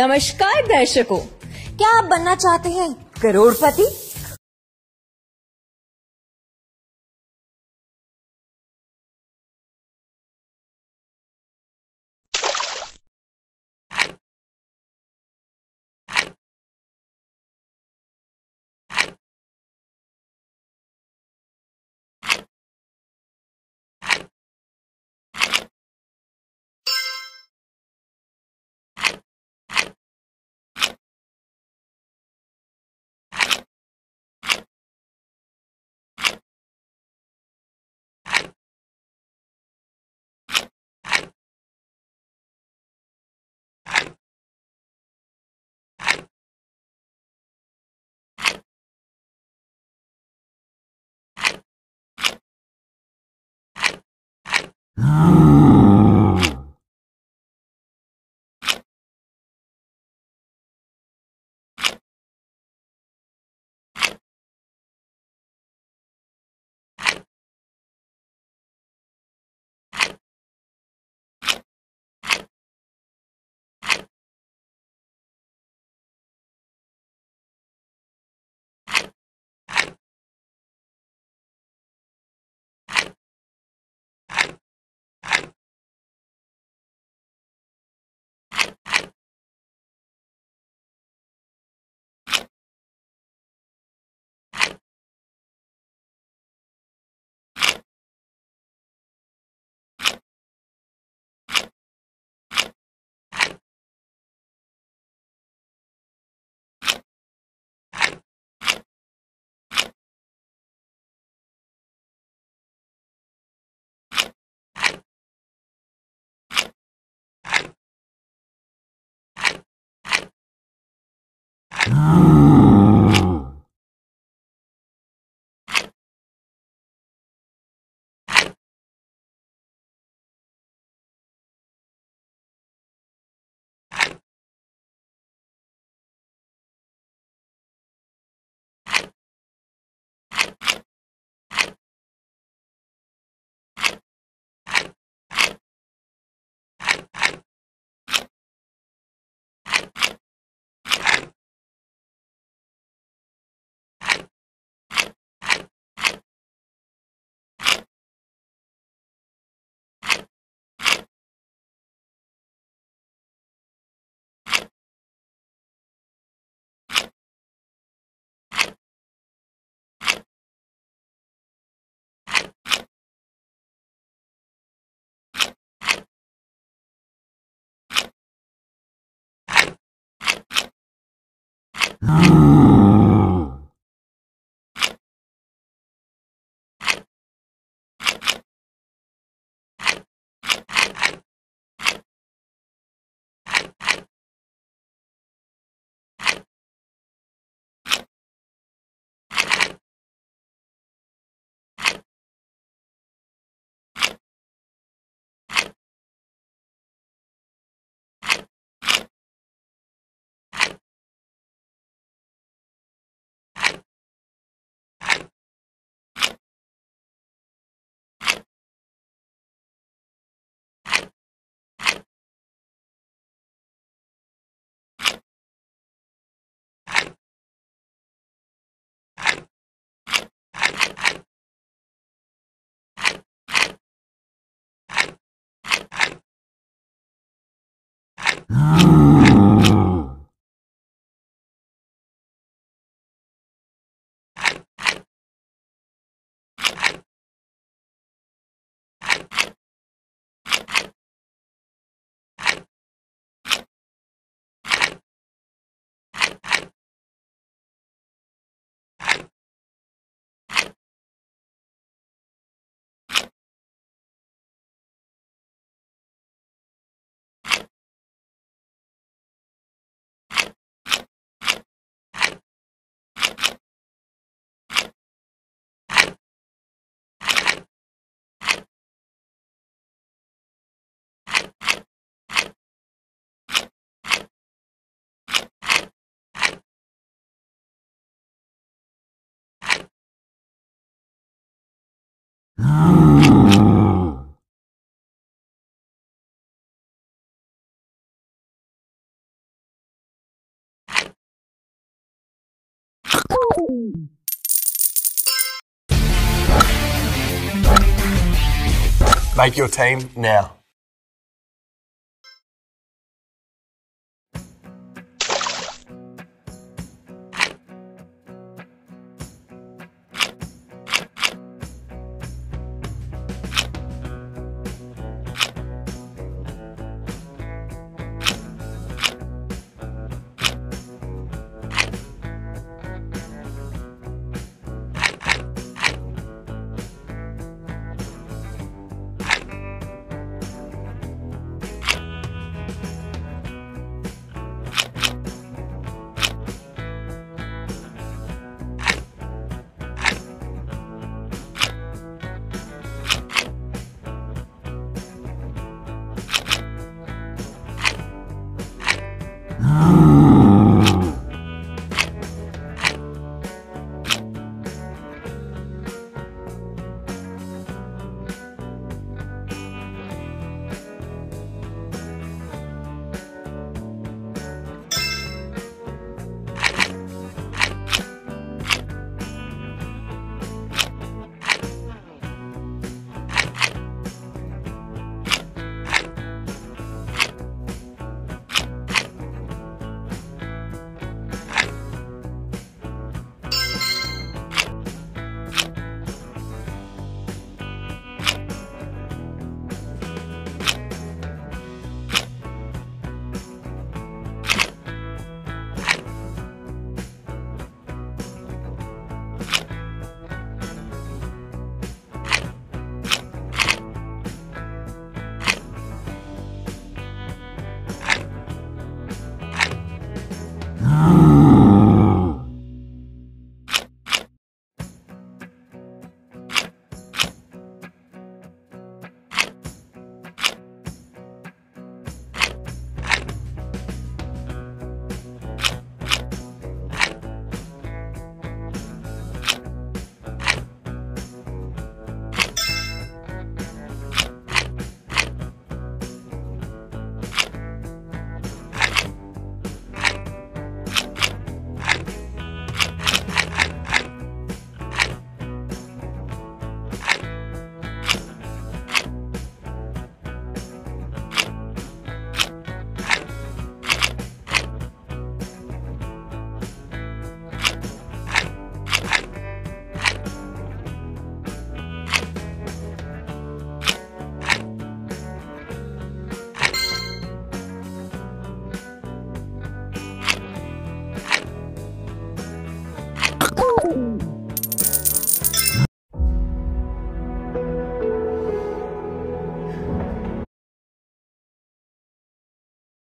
नमस्कार दर्शकों। क्या आप बनना चाहते हैं? करोड़पति? うん。Oh. Oh. Oh. Make your team now. Ah.